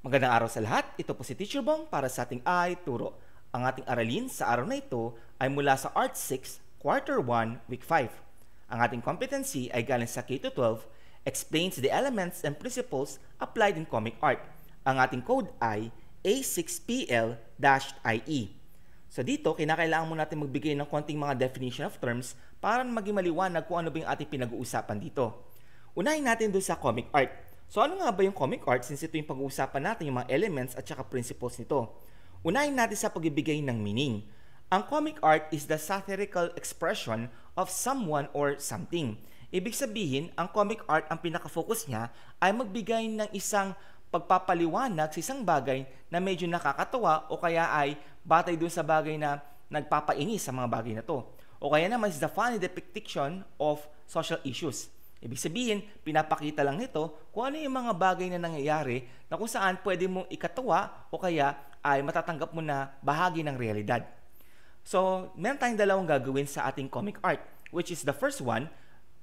Magandang araw sa lahat. Ito po si Teacher Bong para sa ating ay turo. Ang ating aralin sa araw na ito ay mula sa Art 6, Quarter 1, Week 5. Ang ating competency ay galing sa K-12, explains the elements and principles applied in comic art. Ang ating code ay A6PL-IE. So dito, kinakailangan mo natin magbigay ng konting mga definition of terms para maging maliwanag kung ano ba yung ating pinag-uusapan dito. Unahin natin doon sa comic art. So ano nga ba yung comic art since ito yung pag-uusapan natin yung mga elements at saka principles nito. Unahin natin sa pagbibigay ng meaning. Ang comic art is the satirical expression of someone or something. Ibig sabihin, ang comic art, ang pinaka-focus niya ay magbigay ng isang pagpapaliwanag sa isang bagay na medyo nakakatawa o kaya ay batay doon sa bagay na nagpapainis sa mga bagay na to. O kaya naman is the funny depiction of social issues. Ibig sabihin, pinapakita lang nito kung ano yung mga bagay na nangyayari na kung saan pwede mong ikatawa o kaya ay matatanggap mo na bahagi ng realidad. So, meron tayong dalawang gagawin sa ating comic art, which is the first one,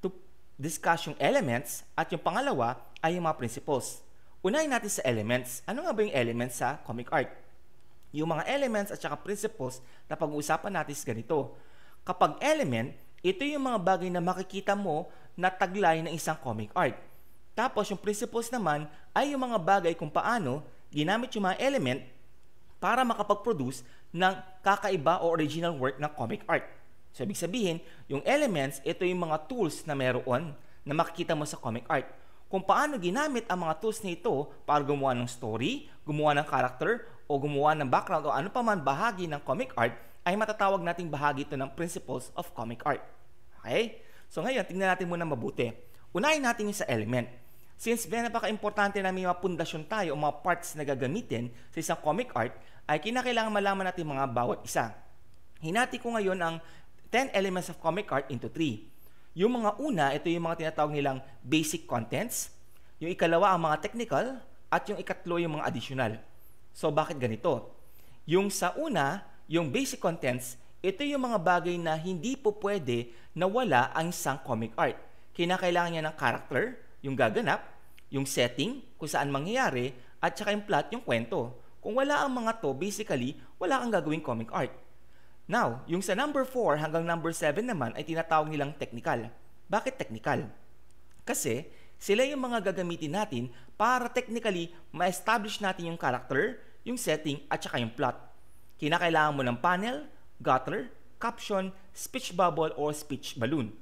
to discuss yung elements, at yung pangalawa ay yung mga principles. Unahin natin sa elements. Ano nga ba yung elements sa comic art? Yung mga elements at saka principles na pag-uusapan natin is ganito. Kapag element, ito yung mga bagay na makikita mo na taglay ng isang comic art. Tapos yung principles naman ay yung mga bagay kung paano ginamit yung mga element para makapag-produce ng kakaiba o original work ng comic art. So, ibig sabihin, yung elements, ito yung mga tools na meron na makikita mo sa comic art. Kung paano ginamit ang mga tools na ito para gumawa ng story, gumawa ng character, o gumawa ng background o ano pa man bahagi ng comic art, ay matatawag nating bahagi ito ng principles of comic art. Okay? So ngayon, tingnan natin muna mabuti. Unahin natin yung sa element. Since very napaka-importante na may mga pundasyon tayo o mga parts na gagamitin sa isang comic art, ay kinakailangan malaman natin mga bawat isa. Hinati ko ngayon ang 10 elements of comic art into 3. Yung mga una, ito yung mga tinatawag nilang basic contents. Yung ikalawa, ang mga technical. At yung ikatlo, yung mga additional. So, bakit ganito? Yung sa una, yung basic contents, ito yung mga bagay na hindi po pwede na wala ang isang comic art. Kinakailangan niya ng character, yung gaganap, yung setting, kung saan mangyayari, at saka yung plot, yung kwento. Kung wala ang mga to, basically, wala kang gagawing comic art. Now, yung sa number 4 hanggang number 7 naman ay tinatawag nilang technical. Bakit technical? Kasi sila yung mga gagamitin natin para technically ma-establish natin yung character, yung setting, at saka yung plot. Kinakailangan mo ng panel, gutter, caption, speech bubble, or speech balloon.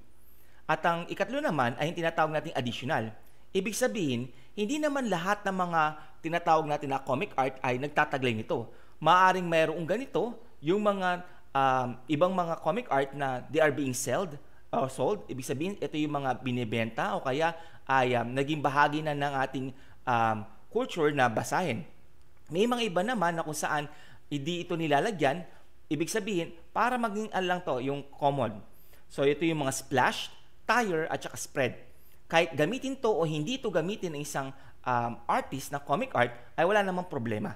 At ang ikatlo naman ay yung tinatawag nating additional. Ibig sabihin, hindi naman lahat ng mga tinatawag natin na comic art ay nagtataglay nito. Maaring mayroong ganito, yung mga um, ibang mga comic art na they are being sold, or sold. Ibig sabihin, ito yung mga binibenta o kaya ay um, naging bahagi na ng ating um, culture na basahin. May mga iba naman na kung saan hindi ito nilalagyan, ibig sabihin, para maging ano lang to, yung common. So ito yung mga splash, tire, at saka spread. Kahit gamitin to o hindi to gamitin ng isang um, artist na comic art, ay wala namang problema.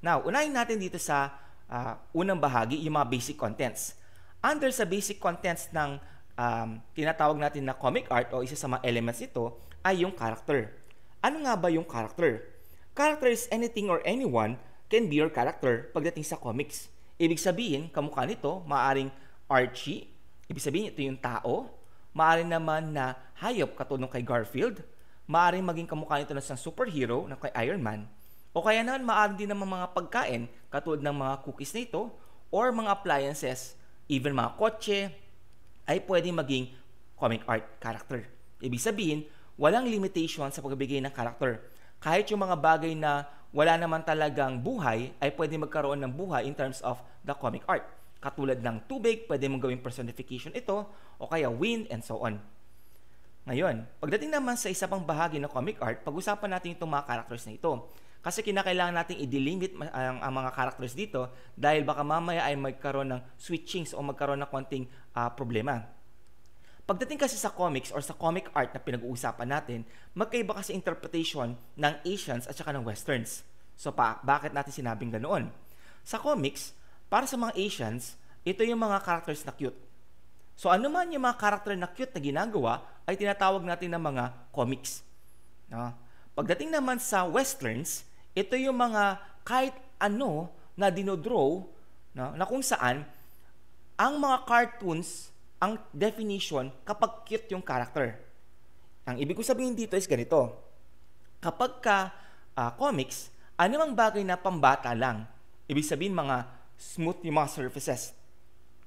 Now, unahin natin dito sa uh, unang bahagi, yung mga basic contents. Under sa basic contents ng um, tinatawag natin na comic art o isa sa mga elements ito ay yung character. Ano nga ba yung character? Character is anything or anyone can be your character pagdating sa comics. Ibig sabihin, kamukha nito, maaring Archie, ibig sabihin ito yung tao, maaring naman na hayop katulong kay Garfield, maaring maging kamukha nito na isang superhero na kay Iron Man, o kaya naman maaring din naman mga pagkain katulad ng mga cookies nito, or mga appliances, even mga kotse, ay pwedeng maging comic art character. Ibig sabihin, walang limitation sa pagbibigay ng character. Kahit yung mga bagay na wala naman talagang buhay ay pwede magkaroon ng buhay in terms of the comic art. Katulad ng tubig, pwede mong gawing personification ito, o kaya wind, and so on. Ngayon, pagdating naman sa isa pang bahagi ng comic art, pag-usapan natin itong mga characters na ito. Kasi kinakailangan natin i-delimit ang, ang mga characters dito dahil baka mamaya ay magkaroon ng switchings o magkaroon ng konting uh, problema. Pagdating kasi sa comics or sa comic art na pinag-uusapan natin, magkaiba kasi interpretation ng Asians at saka ng Westerns. So pa, bakit natin sinabing ganoon? Sa comics, para sa mga Asians, ito yung mga characters na cute. So ano man yung mga character na cute na ginagawa, ay tinatawag natin ng mga comics. No? Pagdating naman sa Westerns, Ito yung mga kahit ano na dinodraw no, na kung saan ang mga cartoons, ang definition kapag cute yung character. Ang ibig ko sabihin dito is ganito. Kapag ka uh, comics, anumang bagay na pambata lang, ibig sabihin mga smooth yung mga surfaces.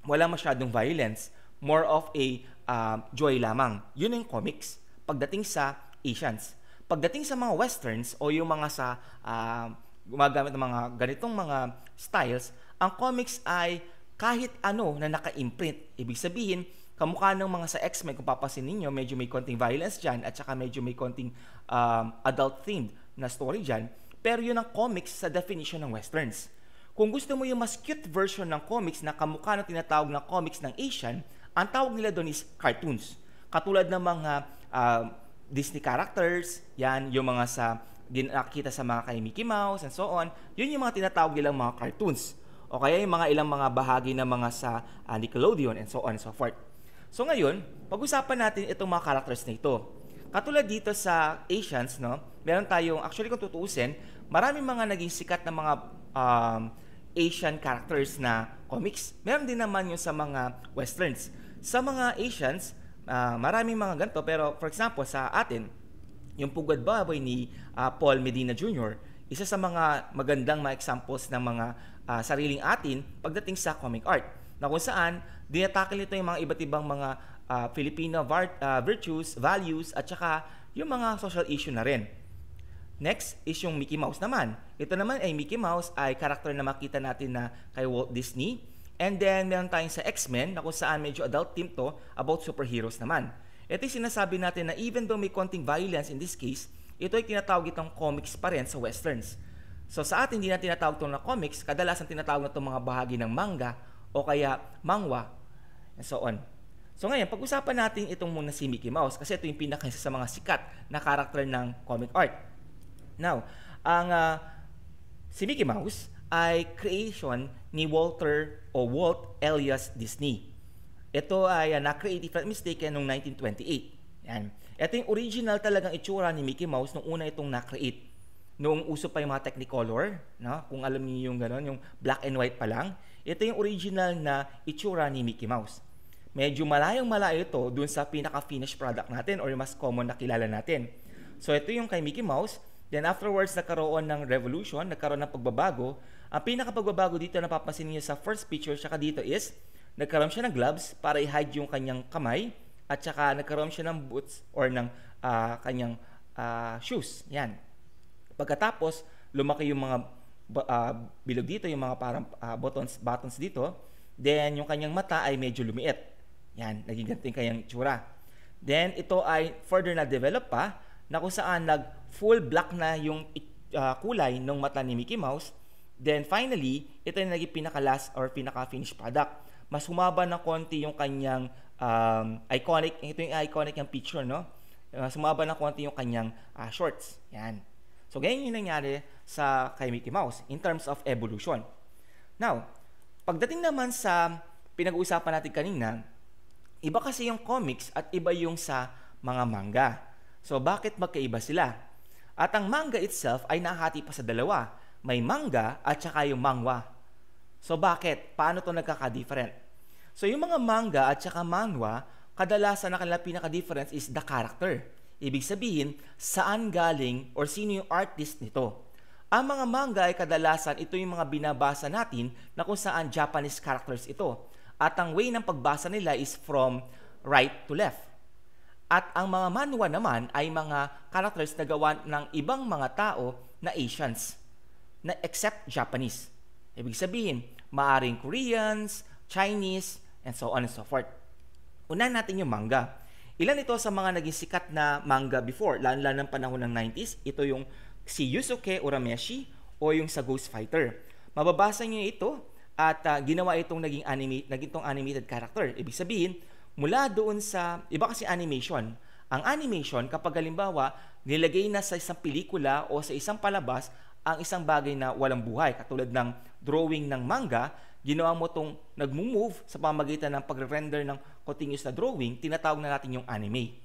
Wala masyadong violence. More of a uh, joy lamang. Yun yung comics. Pagdating sa Asians. Pagdating sa mga westerns o yung mga sa uh, gumagamit ng mga ganitong mga styles, ang comics ay kahit ano na naka-imprint. Ibig sabihin, kamukha ng mga sa X-Men, kung papasin ninyo, medyo may konting violence dyan at saka medyo may konting um, adult-themed na story dyan. Pero yun ang comics sa definition ng westerns. Kung gusto mo yung mas cute version ng comics na kamukha ng tinatawag na comics ng Asian, ang tawag nila doon is cartoons. Katulad ng mga uh, Disney characters, yan, yung mga sa nakikita sa mga kay Mickey Mouse and so on, yun yung mga tinatawag nilang mga cartoons o kaya yung mga ilang mga bahagi ng mga sa uh, Nickelodeon and so on and so forth. So ngayon, pag-usapan natin itong mga characters na ito. Katulad dito sa Asians, no, meron tayong, actually kung tutuusin, maraming mga naging sikat na mga um, Asian characters na comics. Meron din naman yung sa mga westerns. Sa mga Asians, uh, maraming mga ganito, pero for example, sa atin, yung Pugad Baboy ni uh, Paul Medina Jr., isa sa mga magandang mga examples ng mga uh, sariling atin pagdating sa comic art na kung saan dinatakil nito yung mga iba't ibang mga uh, Filipino var- uh, virtues, values at saka yung mga social issue na rin. Next is yung Mickey Mouse naman. Ito naman ay Mickey Mouse ay karakter na makita natin na kay Walt Disney. And then meron tayong sa X-Men na kung saan medyo adult team to about superheroes naman. Ito sinasabi natin na even though may konting violence in this case, ito ay tinatawag itong comics pa rin sa westerns. So sa atin, hindi na tinatawag ito na comics, kadalasan tinatawag na itong mga bahagi ng manga o kaya mangwa and so on. So ngayon, pag-usapan natin itong muna si Mickey Mouse kasi ito yung pinaka sa mga sikat na karakter ng comic art. Now, ang uh, si Mickey Mouse ay creation ni Walter o Walt Elias Disney. Ito ay uh, na-create, if not mistaken, noong 1928. Yan. Ito yung original talagang itsura ni Mickey Mouse nung una itong na-create noong uso pa yung mga Technicolor, no? kung alam niyo yung gano'n, yung black and white pa lang, ito yung original na itsura ni Mickey Mouse. Medyo malayong malayo ito dun sa pinaka-finished product natin or yung mas common na kilala natin. So ito yung kay Mickey Mouse. Then afterwards, nagkaroon ng revolution, nagkaroon ng pagbabago. Ang pinaka-pagbabago dito na napapansin niyo sa first picture tsaka dito is, nagkaroon siya ng gloves para i-hide yung kanyang kamay at saka nagkaroon siya ng boots or ng uh, kanyang uh, shoes. Yan. Pagkatapos, lumaki yung mga uh, bilog dito, yung mga parang uh, buttons, buttons dito. Then, yung kanyang mata ay medyo lumiit. Yan, naging ganito kanyang tsura. Then, ito ay further na develop pa na kung saan nag full black na yung uh, kulay ng mata ni Mickey Mouse. Then, finally, ito yung naging pinaka-last or pinaka-finished product. Mas humaba na konti yung kanyang um, iconic, ito yung iconic yung picture, no? Mas humaba na konti yung kanyang uh, shorts. Yan. So, ganyan yung nangyari sa kay Mickey Mouse in terms of evolution. Now, pagdating naman sa pinag-uusapan natin kanina, iba kasi yung comics at iba yung sa mga manga. So, bakit magkaiba sila? At ang manga itself ay nahati pa sa dalawa. May manga at saka yung mangwa. So, bakit? Paano to nagkaka-different? So, yung mga manga at saka manhwa, kadalasan na kanila pinaka-difference is the character. Ibig sabihin, saan galing or sino yung artist nito. Ang mga manga ay kadalasan ito yung mga binabasa natin na kung saan Japanese characters ito. At ang way ng pagbasa nila is from right to left. At ang mga manhwa naman ay mga characters na gawa ng ibang mga tao na Asians, na except Japanese. Ibig sabihin, maaring Koreans, Chinese, and so on and so forth. Unahin natin yung manga. Ilan ito sa mga naging sikat na manga before, lalo-lalo ng panahon ng 90s. Ito yung si Yusuke Urameshi o yung sa Ghost Fighter. Mababasa niyo ito at uh, ginawa itong naging anime, naging itong animated character. Ibig sabihin, mula doon sa, iba kasi animation, ang animation, kapag halimbawa, nilagay na sa isang pelikula o sa isang palabas ang isang bagay na walang buhay, katulad ng drawing ng manga, ginawa mo itong nag-move sa pamagitan ng pag-render ng continuous na drawing, tinatawag na natin yung anime.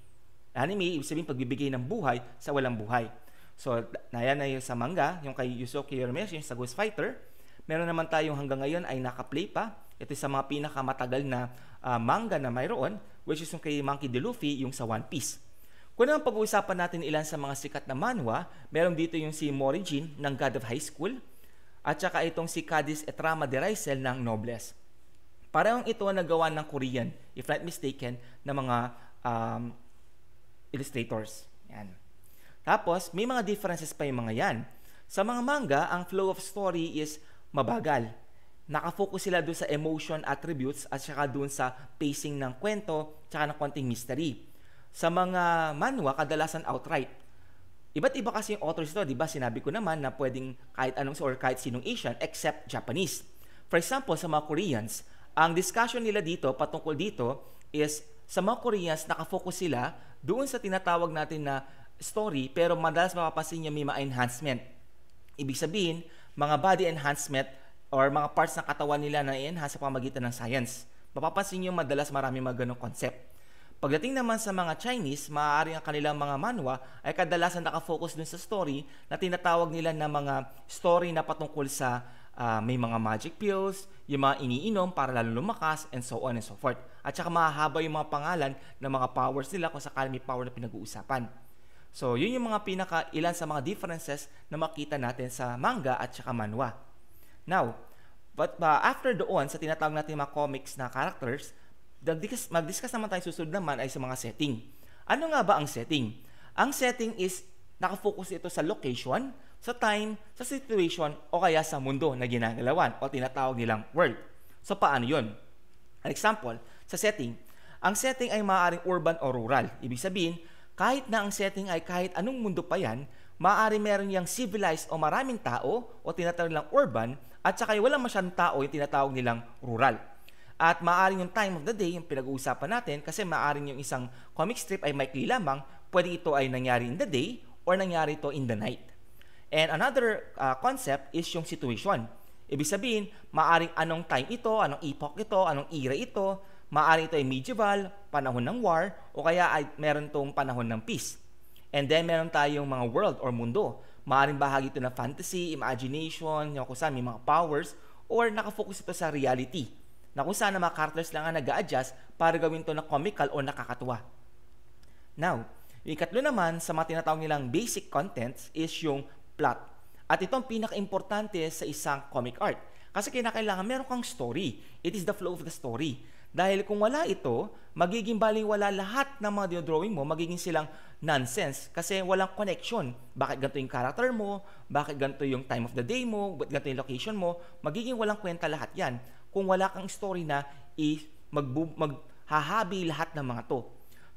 Anime, ibig sabihin pagbibigay ng buhay sa walang buhay. So, nayan na yung sa manga, yung kay Yusuke Urameshi, sa Ghost Fighter. Meron naman tayong hanggang ngayon ay naka-play pa. Ito sa mga pinakamatagal na uh, manga na mayroon, which is yung kay Monkey D. Luffy, yung sa One Piece. Kung naman pag-uusapan natin ilan sa mga sikat na manhwa, meron dito yung si Morijin ng God of High School, at saka itong si Cadiz Etrama de Raisel ng Nobles. Parang ito ang nagawa ng Korean, if not mistaken, na mga um, illustrators. Yan. Tapos, may mga differences pa yung mga yan. Sa mga manga, ang flow of story is mabagal. Nakafocus sila doon sa emotion attributes at saka doon sa pacing ng kwento, saka ng konting mystery. Sa mga manhwa, kadalasan outright. Iba't iba kasi yung authors ito, di ba? Sinabi ko naman na pwedeng kahit anong or kahit sinong Asian except Japanese. For example, sa mga Koreans, ang discussion nila dito, patungkol dito, is sa mga Koreans, nakafocus sila doon sa tinatawag natin na story, pero madalas mapapansin niya may mga enhancement. Ibig sabihin, mga body enhancement or mga parts ng katawan nila na i-enhance sa pamagitan ng science. Mapapansin niyo madalas marami mga ganong concept. Pagdating naman sa mga Chinese, maaari ang kanilang mga manhwa ay kadalasan nakafocus dun sa story na tinatawag nila na mga story na patungkol sa uh, may mga magic pills, yung mga iniinom para lalo lumakas, and so on and so forth. At saka mahahaba yung mga pangalan ng mga powers nila kung sakali may power na pinag-uusapan. So, yun yung mga pinaka ilan sa mga differences na makita natin sa manga at saka manhwa. Now, but uh, after doon sa tinatawag natin mga comics na characters, mag-discuss naman tayo susunod naman ay sa mga setting. Ano nga ba ang setting? Ang setting is nakafocus ito sa location, sa time, sa situation, o kaya sa mundo na ginagalawan o tinatawag nilang world. So paano yun? An example, sa setting, ang setting ay maaaring urban o rural. Ibig sabihin, kahit na ang setting ay kahit anong mundo pa yan, maaari meron yung civilized o maraming tao o tinatawag nilang urban at saka walang masyadong tao yung tinatawag nilang rural. At maaaring yung time of the day, yung pinag-uusapan natin, kasi maaaring yung isang comic strip ay maikli lamang, pwede ito ay nangyari in the day or nangyari ito in the night. And another uh, concept is yung situation. Ibig sabihin, maaring anong time ito, anong epoch ito, anong era ito, maaring ito ay medieval, panahon ng war, o kaya ay meron tong panahon ng peace. And then meron tayong mga world or mundo. Maaring bahagi ito ng fantasy, imagination, yung kung may mga powers, or nakafocus ito sa reality na kung saan mga characters lang ang nag adjust para gawin to na comical o nakakatuwa. Now, yung ikatlo naman sa mga tinatawag nilang basic contents is yung plot. At ito ang pinaka-importante sa isang comic art. Kasi kinakailangan meron kang story. It is the flow of the story. Dahil kung wala ito, magiging baliwala lahat ng mga drawing mo, magiging silang nonsense kasi walang connection. Bakit ganito yung character mo, bakit ganito yung time of the day mo, bakit ganito yung location mo, magiging walang kwenta lahat yan kung wala kang story na i magbu- maghahabi lahat ng mga to.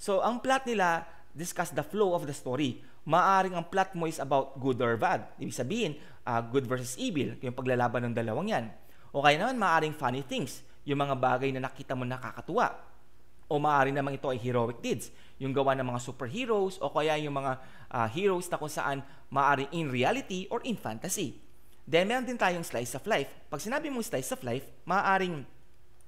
So, ang plot nila discuss the flow of the story. Maaring ang plot mo is about good or bad. Ibig sabihin, uh, good versus evil, yung paglalaban ng dalawang yan. O kaya naman, maaring funny things, yung mga bagay na nakita mo nakakatuwa. O maaari naman ito ay heroic deeds, yung gawa ng mga superheroes o kaya yung mga uh, heroes na kung saan maaring in reality or in fantasy. Then, meron din tayong slice of life. Pag sinabi mong slice of life, maaaring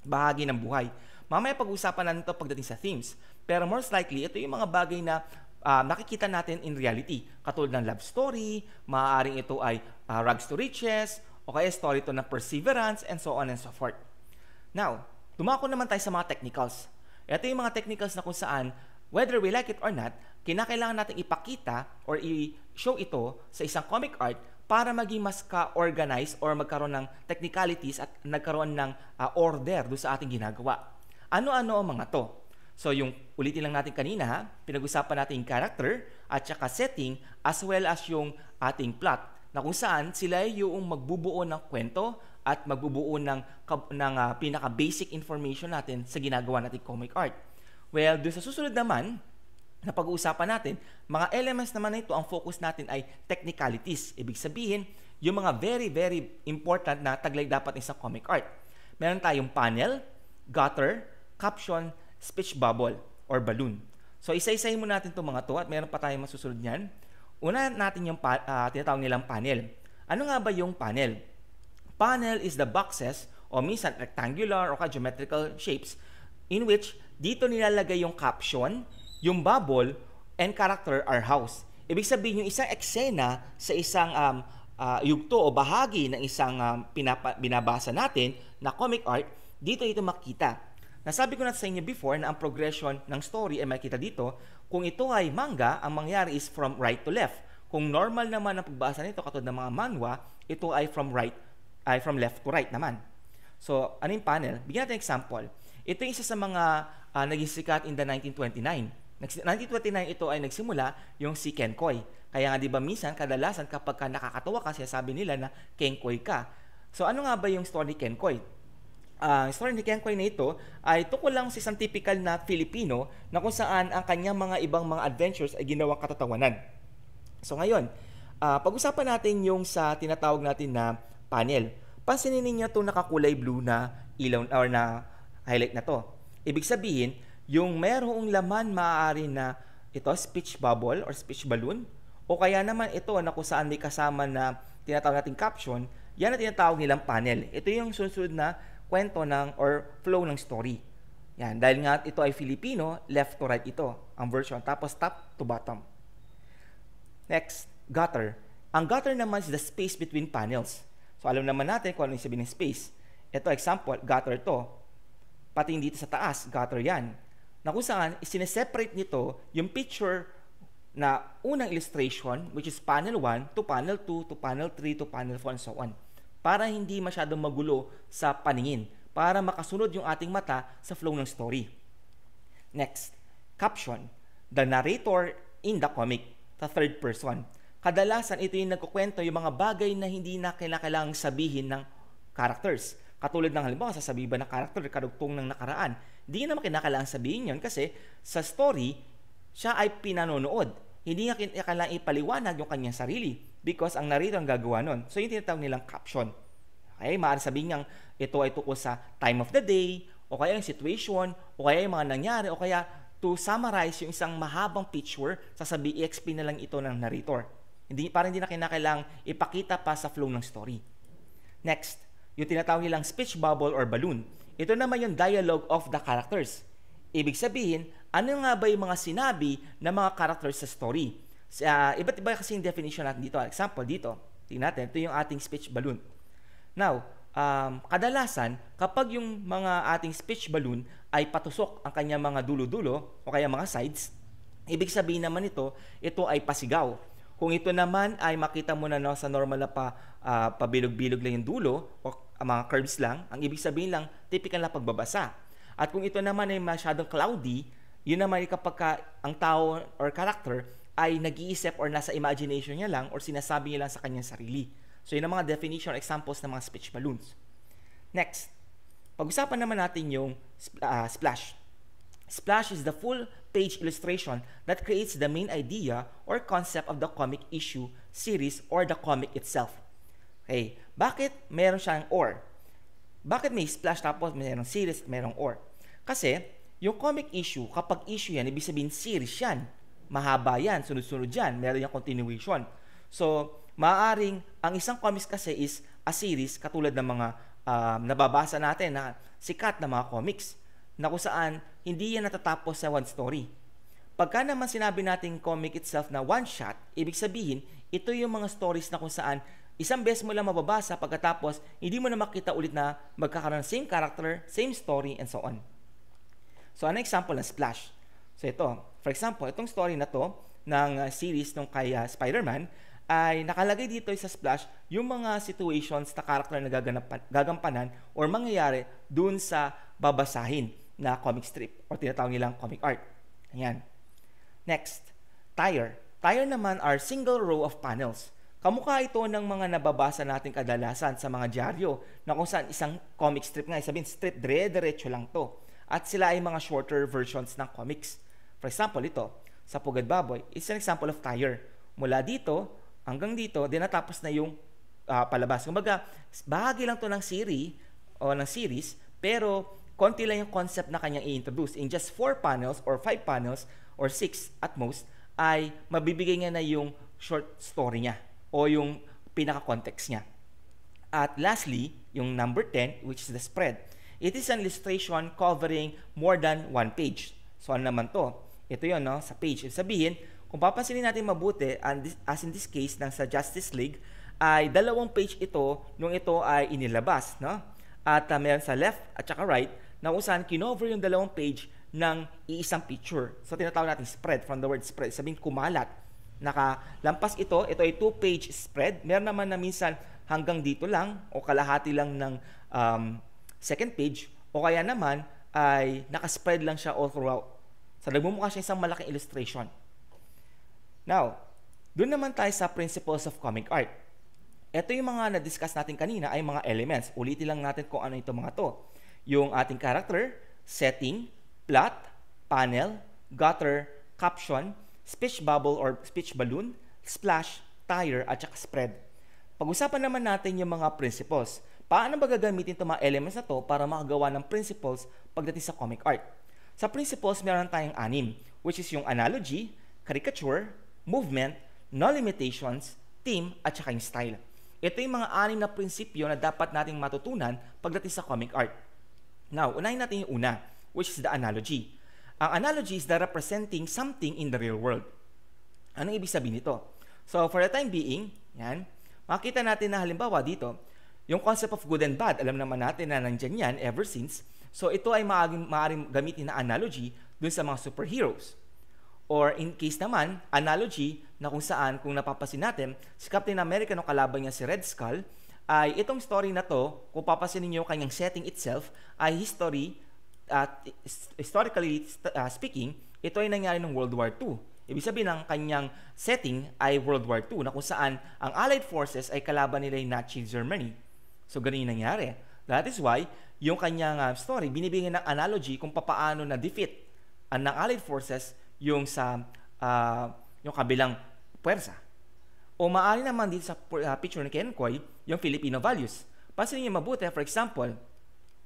bahagi ng buhay. Mamaya pag-usapan natin ito pagdating sa themes. Pero most likely, ito yung mga bagay na uh, nakikita natin in reality. Katulad ng love story, maaaring ito ay uh, rags to riches, o kaya story ito ng perseverance, and so on and so forth. Now, dumako naman tayo sa mga technicals. Ito yung mga technicals na kung saan, whether we like it or not, kinakailangan natin ipakita or i-show ito sa isang comic art para maging mas ka-organize or magkaroon ng technicalities at nagkaroon ng uh, order do sa ating ginagawa. Ano-ano ang mga to? So yung ulitin lang natin kanina ha, pinag-usapan natin yung character at saka setting as well as yung ating plot na kung saan sila yung magbubuo ng kwento at magbubuo ng, ng uh, pinaka-basic information natin sa ginagawa nating comic art. Well, doon sa susunod naman, na pag-uusapan natin, mga elements naman na ito, ang focus natin ay technicalities. Ibig sabihin, yung mga very, very important na taglay dapat sa comic art. Meron tayong panel, gutter, caption, speech bubble, or balloon. So, isa-isahin mo natin itong mga to at meron pa tayong masusunod niyan. Una natin yung pa, uh, tinatawag nilang panel. Ano nga ba yung panel? Panel is the boxes o minsan rectangular o geometrical shapes in which dito nilalagay yung caption, yung bubble and character are house. Ibig sabihin yung isang eksena sa isang um, uh, yugto o bahagi ng isang um, pinapa, binabasa natin na comic art, dito ito makita. Nasabi ko na sa inyo before na ang progression ng story ay makita dito. Kung ito ay manga, ang mangyari is from right to left. Kung normal naman ang pagbasa nito katulad ng mga manhwa, ito ay from right ay from left to right naman. So, ano yung panel? Bigyan natin example. Ito yung isa sa mga uh, naging sikat in the 1929. 1929 ito ay nagsimula yung si Kenkoy. Kaya nga 'di ba minsan kadalasan kapag ka nakakatawa ka sabi nila na Kenkoy ka. So ano nga ba yung story ni Kenkoy? Ang uh, story ni Kenkoy na ito ay tungkol lang sa isang typical na Filipino na kung saan ang kanyang mga ibang mga adventures ay ginawang katatawanan. So ngayon, uh, pag-usapan natin yung sa tinatawag natin na panel. Pansinin niyo itong nakakulay blue na ilaw or na highlight na to. Ibig sabihin, yung merong laman maaari na ito speech bubble or speech balloon o kaya naman ito na kung saan may kasama na tinatawag nating caption, yan na tinatawag nilang panel. Ito yung susunod na kwento ng or flow ng story. Yan, dahil nga ito ay Filipino, left to right ito, ang version. Tapos top to bottom. Next, gutter. Ang gutter naman is the space between panels. So alam naman natin kung ano yung sabihin ng space. Ito example, gutter to. Pati dito sa taas, gutter yan na kung saan isineseparate nito yung picture na unang illustration which is panel 1 to panel 2 to panel 3 to panel 4 and so on para hindi masyadong magulo sa paningin para makasunod yung ating mata sa flow ng story. Next, caption. The narrator in the comic, the third person. Kadalasan ito yung nagkukwento yung mga bagay na hindi na kailangang sabihin ng characters. Katulad ng halimbawa, sasabihin ba ng character kadugtong ng nakaraan hindi naman kinakailangan sabihin yon kasi sa story, siya ay pinanonood. Hindi niya kailangan ipaliwanag yung kanyang sarili because ang narito ang gagawa nun. So, yung tinatawag nilang caption. Okay, maaari sabihin niyang ito ay tukol sa time of the day, o kaya yung situation, o kaya yung mga nangyari, o kaya to summarize yung isang mahabang picture, sasabi, i-explain na lang ito ng narrator. Hindi, parang hindi na kinakailangang ipakita pa sa flow ng story. Next, yung tinatawag nilang speech bubble or balloon. Ito naman yung dialogue of the characters. Ibig sabihin, ano nga ba yung mga sinabi ng mga characters sa story? Uh, iba't iba kasi yung definition natin dito. Example dito, tingnan natin, ito yung ating speech balloon. Now, um, kadalasan, kapag yung mga ating speech balloon ay patusok ang kanyang mga dulo-dulo o kaya mga sides, ibig sabihin naman ito, ito ay pasigaw. Kung ito naman ay makita mo na no, sa normal na pa, uh, pabilog-bilog lang yung dulo o mga curves lang, ang ibig sabihin lang, typical na pagbabasa. At kung ito naman ay masyadong cloudy, yun naman ay kapag ka, ang tao or character ay nag-iisip or nasa imagination niya lang or sinasabi niya lang sa kanyang sarili. So yun ang mga definition or examples ng mga speech balloons. Next, pag-usapan naman natin yung uh, splash. Splash is the full page illustration that creates the main idea or concept of the comic issue, series, or the comic itself. Okay, bakit meron siyang or? Bakit may splash tapos mayroong series at mayroong or? Kasi, yung comic issue, kapag issue yan, ibig sabihin series yan. Mahaba yan, sunod-sunod yan, meron yung continuation. So, maaaring, ang isang comics kasi is a series katulad ng mga uh, nababasa natin na sikat na mga comics na kung saan hindi yan natatapos sa one story. Pagka naman sinabi natin comic itself na one shot, ibig sabihin, ito yung mga stories na kung saan Isang beses mo lang mababasa pagkatapos hindi mo na makita ulit na magkakaroon ng same character, same story, and so on. So, ano example ng Splash? So, ito. For example, itong story na to ng uh, series nung kay uh, Spider-Man ay nakalagay dito sa Splash yung mga situations na character na gagampanan or mangyayari dun sa babasahin na comic strip or tinatawag nilang comic art. Ayan. Next, tire. Tire naman are single row of panels Kamukha ito ng mga nababasa natin kadalasan sa mga dyaryo na kung saan isang comic strip nga, sabihin strip dire-diretso lang to. At sila ay mga shorter versions ng comics. For example, ito, sa Pugad Baboy, is an example of tire. Mula dito hanggang dito, din natapos na yung uh, palabas. Kumbaga, bahagi lang to ng series o ng series, pero konti lang yung concept na kanyang i-introduce. In just 4 panels or 5 panels or 6 at most, ay mabibigay niya na yung short story niya o yung pinaka-context niya. At lastly, yung number 10, which is the spread. It is an illustration covering more than one page. So ano naman to? Ito yon no? sa page. Ibig sabihin, Kung papansinin natin mabuti, as in this case, ng sa Justice League, ay dalawang page ito nung ito ay inilabas. No? At uh, meron sa left at saka right na kung saan kinover yung dalawang page ng iisang picture. So tinatawag natin spread from the word spread. Sabihin kumalat. Nakalampas ito, ito ay two-page spread. Meron naman na minsan hanggang dito lang o kalahati lang ng um, second page o kaya naman ay nakaspread lang siya all throughout. So nagmumukha siya isang malaking illustration. Now, doon naman tayo sa principles of comic art. Ito yung mga na-discuss natin kanina ay mga elements. Ulitin lang natin kung ano ito mga to. Yung ating character, setting, plot, panel, gutter, caption, speech bubble or speech balloon, splash, tire, at saka spread. Pag-usapan naman natin yung mga principles. Paano ba gagamitin itong mga elements na to para makagawa ng principles pagdating sa comic art? Sa principles, meron tayong anim, which is yung analogy, caricature, movement, no limitations, theme, at saka yung style. Ito yung mga anim na prinsipyo na dapat nating matutunan pagdating sa comic art. Now, unahin natin yung una, which is the analogy. Ang analogy is the representing something in the real world. Anong ibig sabihin nito? So, for the time being, yan, makita natin na halimbawa dito, yung concept of good and bad, alam naman natin na nandyan yan ever since. So, ito ay maaaring, maaaring gamitin na analogy dun sa mga superheroes. Or in case naman, analogy na kung saan, kung napapasin natin, si Captain America no kalaban niya si Red Skull, ay itong story na to, kung papasin niyo kanyang setting itself, ay history uh, historically uh, speaking, ito ay nangyari ng World War II. Ibig sabihin ng kanyang setting ay World War II na kung saan ang Allied forces ay kalaban nila yung Nazi Germany. So ganun yung nangyari. That is why yung kanyang uh, story binibigyan ng analogy kung paano na defeat ang ng Allied forces yung sa uh, yung kabilang puwersa. O maaari naman dito sa uh, picture ni Ken Koy, yung Filipino values. Pansinin niyo mabuti, for example,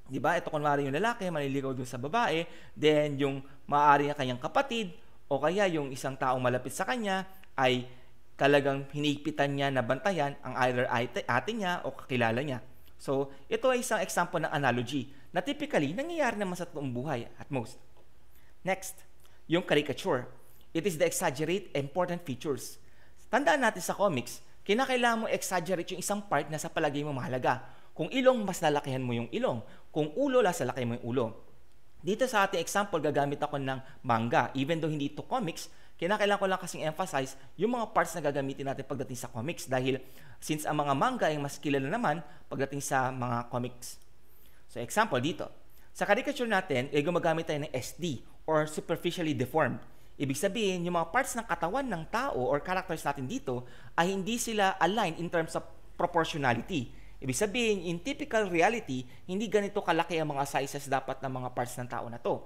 Di ba? Ito kunwari yung lalaki, maliligaw doon sa babae, then yung maaari na kanyang kapatid, o kaya yung isang taong malapit sa kanya ay talagang hinigpitan niya na bantayan ang either ate, ate niya o kakilala niya. So, ito ay isang example ng analogy na typically nangyayari naman sa toong buhay at most. Next, yung caricature. It is the exaggerate important features. Tandaan natin sa comics, kinakailangan mo exaggerate yung isang part na sa palagay mo mahalaga kung ilong, mas lalakihan mo yung ilong. Kung ulo, las lalaki mo yung ulo. Dito sa ating example, gagamit ako ng manga. Even though hindi ito comics, kinakailangan ko lang kasing emphasize yung mga parts na gagamitin natin pagdating sa comics dahil since ang mga manga ay mas kilala naman pagdating sa mga comics. So example dito, sa caricature natin, ay gumagamit tayo ng SD or superficially deformed. Ibig sabihin, yung mga parts ng katawan ng tao or characters natin dito ay hindi sila aligned in terms of proportionality. Ibig sabihin, in typical reality, hindi ganito kalaki ang mga sizes dapat ng mga parts ng tao na to.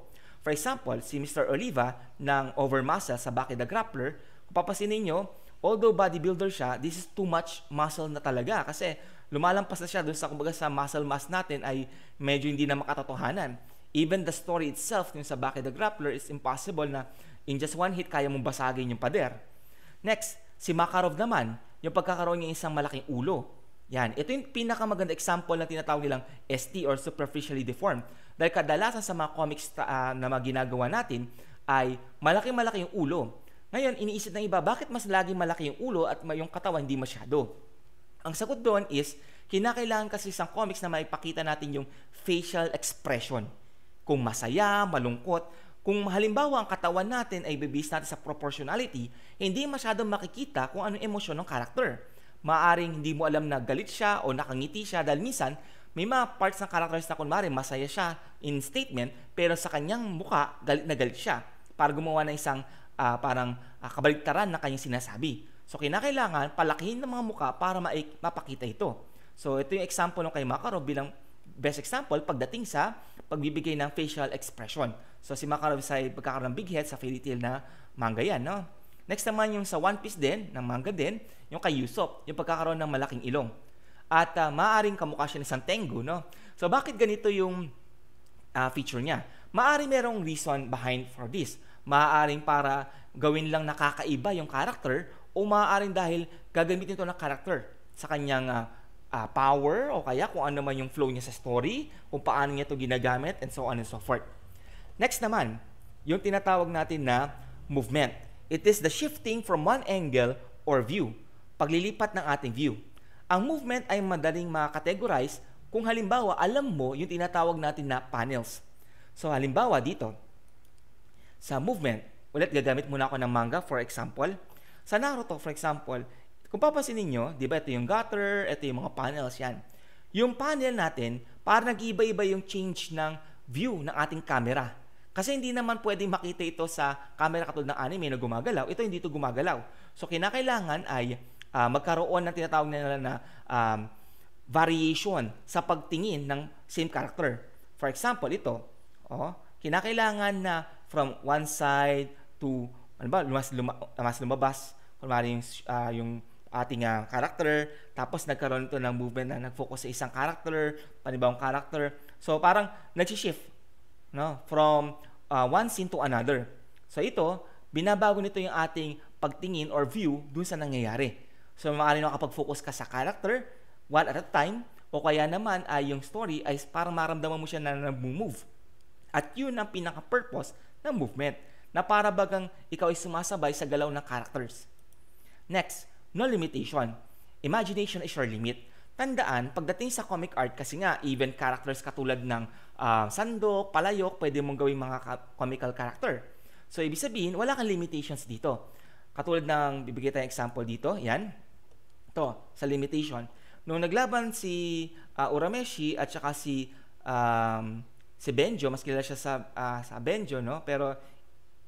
For example, si Mr. Oliva ng Overmassa sa Baki the Grappler, kung papasinin nyo, although bodybuilder siya, this is too much muscle na talaga kasi lumalampas na siya doon sa kumbaga sa muscle mass natin ay medyo hindi na makatotohanan. Even the story itself yung sa Baki the Grappler is impossible na in just one hit kaya mong basagin yung pader. Next, si Makarov naman, yung pagkakaroon niya isang malaking ulo. Yan. Ito yung pinakamaganda example na tinatawag nilang ST or superficially deformed. Dahil kadalasan sa mga comics uh, na mga ginagawa natin ay malaki-malaki yung ulo. Ngayon, iniisip ng iba, bakit mas laging malaki yung ulo at yung katawan hindi masyado? Ang sagot doon is, kinakailangan kasi sa comics na maipakita natin yung facial expression. Kung masaya, malungkot, kung halimbawa ang katawan natin ay bibis natin sa proportionality, hindi masyadong makikita kung anong emosyon ng character maaring hindi mo alam na galit siya o nakangiti siya dahil minsan may mga parts ng characters na kunwari masaya siya in statement pero sa kanyang muka galit na galit siya para gumawa ng isang uh, parang uh, kabaligtaran na kanyang sinasabi. So kinakailangan palakihin ng mga muka para ma- mapakita ito. So ito yung example ng kay Makarov bilang best example pagdating sa pagbibigay ng facial expression. So si Makarov sa pagkakaroon ng big head sa fairy tale na manga yan, no? Next naman yung sa One Piece din, ng manga din, yung kay Usopp, yung pagkakaroon ng malaking ilong. At uh, maaaring kamukha siya ni Santengu, no? So bakit ganito yung uh, feature niya? Maaring merong reason behind for this. Maaaring para gawin lang nakakaiba yung character o maaaring dahil gagamitin ito ng character sa kanyang uh, uh, power o kaya kung ano man yung flow niya sa story, kung paano niya ito ginagamit, and so on and so forth. Next naman, yung tinatawag natin na movement. it is the shifting from one angle or view, paglilipat ng ating view. Ang movement ay madaling makategorize kung halimbawa alam mo yung tinatawag natin na panels. So halimbawa dito, sa movement, ulit gagamit muna ako ng manga for example. Sa Naruto for example, kung papansin ninyo, di ba ito yung gutter, ito yung mga panels yan. Yung panel natin, para nag-iba-iba yung change ng view ng ating camera. Kasi hindi naman pwedeng makita ito sa camera katulad ng anime na gumagalaw. Ito hindi ito gumagalaw. So kinakailangan ay uh, magkaroon ng tinatawag nila na um, variation sa pagtingin ng same character. For example, ito. Oh, kinakailangan na from one side to ano ba, mas, luma, mas lumabas. Kunwari yung, uh, yung ating uh, character, tapos nagkaroon ito ng movement na nag-focus sa isang character, panibawang character. So parang nag-shift no, from uh, one scene to another. So ito, binabago nito yung ating pagtingin or view dun sa nangyayari. So maaaring makapag-focus ka sa character one at a time, o kaya naman ay yung story ay parang maramdaman mo siya na nag-move. At yun ang pinaka-purpose ng movement, na para bagang ikaw ay sumasabay sa galaw ng characters. Next, no limitation. Imagination is your limit. Tandaan, pagdating sa comic art, kasi nga, even characters katulad ng uh, sandok, palayok, pwede mong gawing mga ka- comical character. So, ibig sabihin, wala kang limitations dito. Katulad ng, bibigay tayong example dito, yan. Ito, sa limitation. Nung naglaban si uh, Urameshi at saka si um, si Benjo, mas kilala siya sa uh, sa Benjo, no? Pero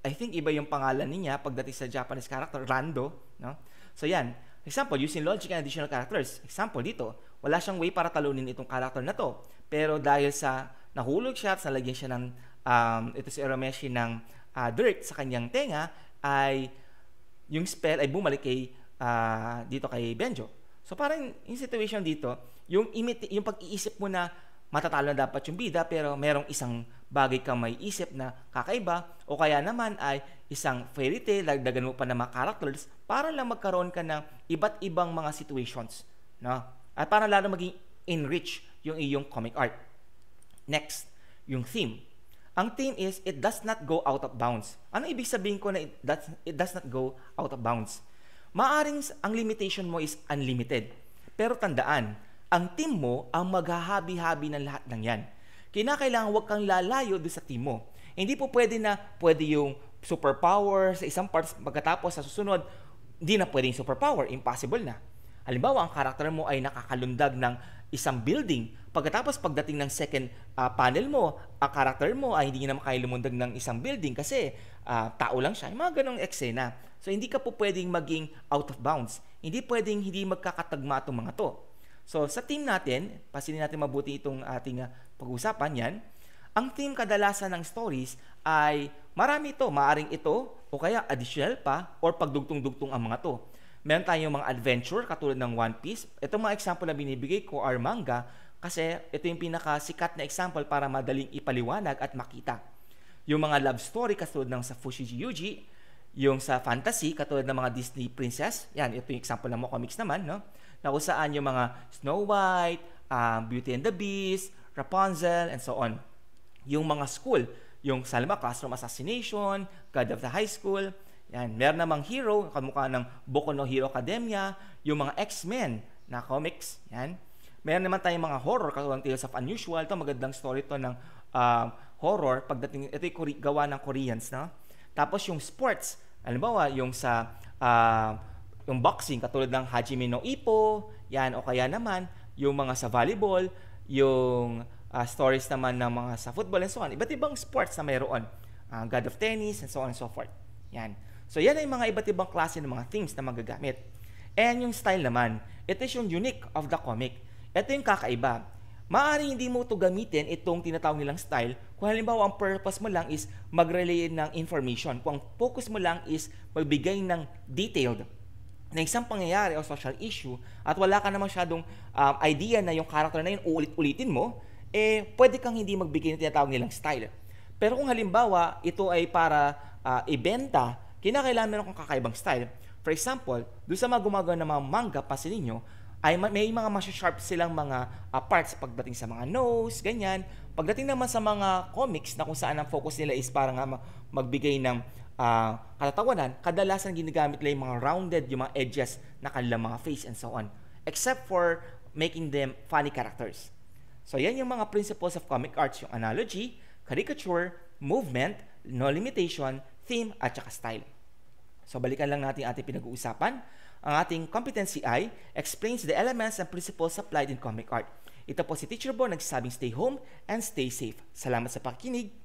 I think iba yung pangalan niya pagdating sa Japanese character, Rando, no? So yan, example, using logic and additional characters. Example dito, wala siyang way para talunin itong character na to. Pero dahil sa nahulog siya at nalagyan siya ng, um, ito si Urameshi ng uh, dirt sa kanyang tenga, ay yung spell ay bumalik kay, uh, dito kay Benjo. So parang yung situation dito, yung, imit- yung pag-iisip mo na matatalo na dapat yung bida pero merong isang bagay kang may isip na kakaiba o kaya naman ay isang fairy tale, dagdagan mo pa ng mga characters para lang magkaroon ka ng iba't ibang mga situations. No? At para lalo maging enrich yung iyong comic art. Next, yung theme. Ang theme is, it does not go out of bounds. Ano ibig sabihin ko na it does, it does not go out of bounds? Maaring ang limitation mo is unlimited. Pero tandaan, ang team mo ang maghahabi-habi ng lahat ng yan. Kinakailangan huwag kang lalayo doon sa team mo. Hindi po pwede na pwede yung superpower sa isang part pagkatapos sa susunod, hindi na pwede yung superpower. Impossible na. Halimbawa, ang karakter mo ay nakakalundag ng isang building. Pagkatapos pagdating ng second uh, panel mo, ang karakter mo ay hindi na makaya lumundag ng isang building kasi uh, tao lang siya. Yung mga ganong eksena. So, hindi ka po pwedeng maging out of bounds. Hindi pwedeng hindi magkakatagma itong mga to. So sa team natin, pasilin natin mabuti itong ating uh, pag-usapan yan. Ang team kadalasan ng stories ay marami ito. Maaring ito o kaya additional pa or pagdugtong-dugtong ang mga to. Meron tayong mga adventure katulad ng One Piece. Ito mga example na binibigay ko are manga kasi ito yung pinakasikat na example para madaling ipaliwanag at makita. Yung mga love story katulad ng sa Fushigi Yuji, yung sa fantasy katulad ng mga Disney princess, yan, ito yung example ng mga comics naman, no? na kung saan yung mga Snow White, um, Beauty and the Beast, Rapunzel, and so on. Yung mga school, yung Salma Classroom Assassination, God of the High School, yan. Meron namang hero, kamukha ng Boku no Hero Academia, yung mga X-Men na comics, yan. Meron naman tayong mga horror, katulad Tales of Unusual, ito magandang story to ng uh, horror, pagdating, ito yung gawa ng Koreans, no? Tapos yung sports, alimbawa, yung sa uh, yung boxing katulad ng Hajime no Ippo, yan o kaya naman yung mga sa volleyball, yung uh, stories naman ng mga sa football and so on. Iba't ibang sports na mayroon. Uh, God of Tennis and so on and so forth. Yan. So yan ay mga iba't ibang klase ng mga themes na magagamit. And yung style naman, ito is yung unique of the comic. Ito yung kakaiba. Maaari hindi mo ito gamitin itong tinatawag nilang style kung halimbawa ang purpose mo lang is mag-relay ng information. Kung ang focus mo lang is magbigay ng detailed na isang pangyayari o social issue at wala ka na masyadong um, idea na yung character na yun ulit-ulitin mo, eh pwede kang hindi magbigay ng tinatawag nilang style. Pero kung halimbawa ito ay para uh, ibenta, kinakailangan meron kang kakaibang style. For example, doon sa mga gumagawa ng mga manga, pasin ninyo, ay may mga masya-sharp silang mga uh, parts pagdating sa mga nose, ganyan. Pagdating naman sa mga comics na kung saan ang focus nila is para nga magbigay ng uh, katatawanan, kadalasan ginagamit nila yung mga rounded, yung mga edges na kanilang mga face and so on. Except for making them funny characters. So yan yung mga principles of comic arts, yung analogy, caricature, movement, no limitation, theme, at saka style. So balikan lang natin ating pinag-uusapan. Ang ating competency I explains the elements and principles applied in comic art. Ito po si Teacher Bo nagsasabing stay home and stay safe. Salamat sa pakikinig.